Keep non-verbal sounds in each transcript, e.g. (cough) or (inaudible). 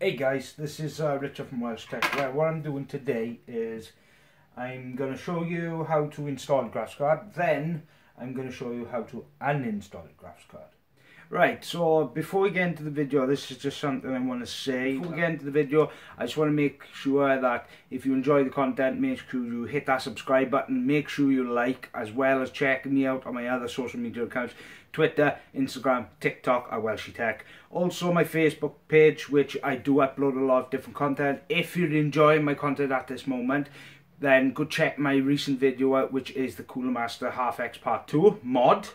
Hey guys, this is uh, Richard from Welsh Tech. Well, what I'm doing today is I'm going to show you how to install a graphics card. Then I'm going to show you how to uninstall a graphics card. Right, so before we get into the video, this is just something I want to say. Before we get into the video, I just want to make sure that if you enjoy the content, make sure you hit that subscribe button. Make sure you like, as well as checking me out on my other social media accounts. Twitter, Instagram, TikTok at Welshy Tech. Also my Facebook page, which I do upload a lot of different content. If you're enjoying my content at this moment, then go check my recent video out, which is the Cooler Master HAF X Part 2 mod.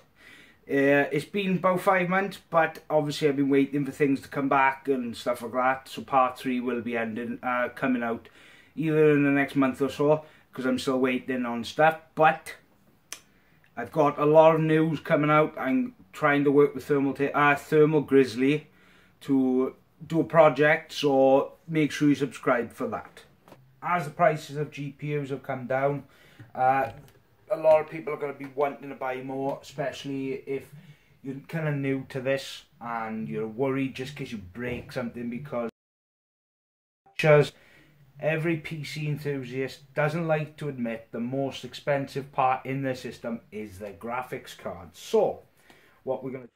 Uh, it's been about five months, but obviously I've been waiting for things to come back and stuff like that. So part three will be ending, uh, coming out either in the next month or so, because I'm still waiting on stuff. But I've got a lot of news coming out. I'm trying to work with Thermal, uh, Thermal Grizzly to do a project, so make sure you subscribe for that. As the prices of GPUs have come down, uh, a lot of people are going to be wanting to buy more, especially if you're kind of new to this and you're worried just because you break something because just every PC enthusiast doesn't like to admit the most expensive part in their system is their graphics card. So, what we're going to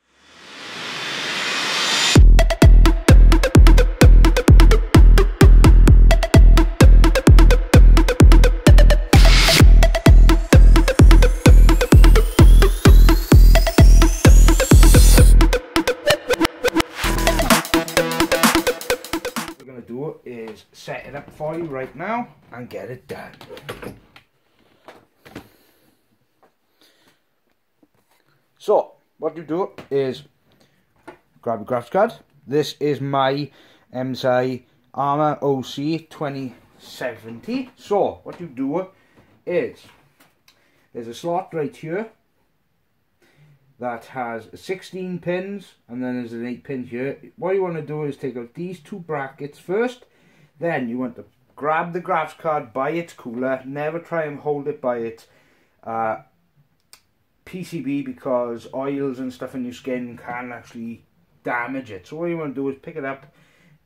for you right now and get it done. So, what you do is grab your graphics card. This is my MSI Armor OC 2070. So, what you do is, there's a slot right here that has 16 pins and then there's an 8 pin here. What you want to do is take out these two brackets first. Then you want to grab the graphics card by its cooler. Never try and hold it by its uh, PCB because oils and stuff in your skin can actually damage it. So all you want to do is pick it up.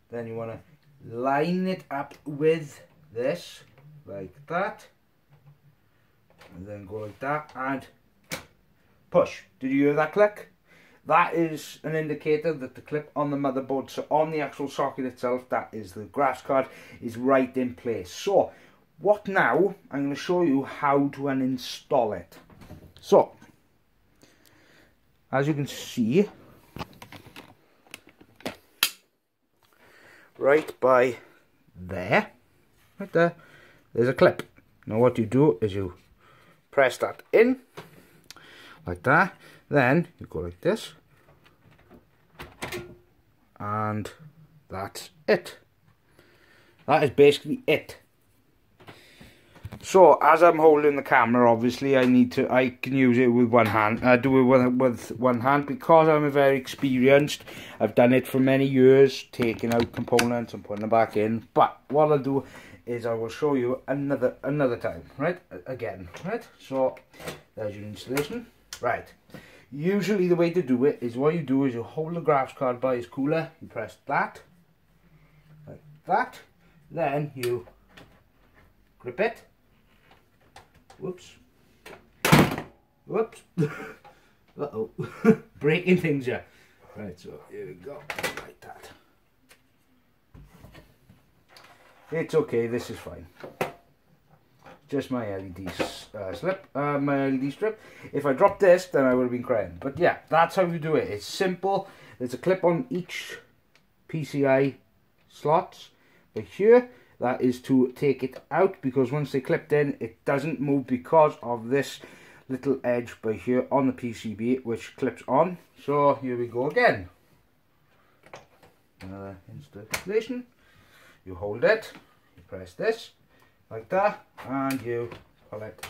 Then you want to line it up with this like that. And then go like that and push. Did you hear that click? That is an indicator that the clip on the motherboard, so on the actual socket itself, that is the graphics card, is right in place. So, what now? I'm going to show you how to uninstall it. So, as you can see, right by there, right there, there's a clip. Now what you do is you press that in, like that. Then you go like this. And that's it. That is basically it. So, as I'm holding the camera, obviously, I need to, I can use it with one hand, I do it with, with one hand, because I'm very experienced, I've done it for many years, taking out components and putting them back in, but what I'll do is I will show you another, another time, right, again, right, so, there's your installation, Right. Usually the way to do it is what you do is you hold the graphics card by its cooler, you press that, like that, then you grip it, whoops, whoops, (laughs) uh-oh, (laughs) breaking things here. Right, so here we go, like that. It's okay, this is fine just my LED uh, slip, uh, my LED strip. If I dropped this, then I would have been crying. But yeah, that's how you do it. It's simple. There's a clip on each PCI slots. But here, that is to take it out because once they clipped in, it doesn't move because of this little edge by here on the PCB, which clips on. So here we go again. Another installation. You hold it, you press this, like that and you pull it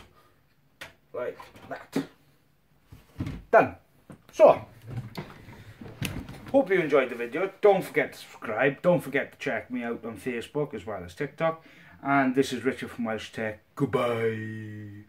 like that. Done. So hope you enjoyed the video. Don't forget to subscribe. Don't forget to check me out on facebook as well as tiktok. And this is richard from welsh tech. Goodbye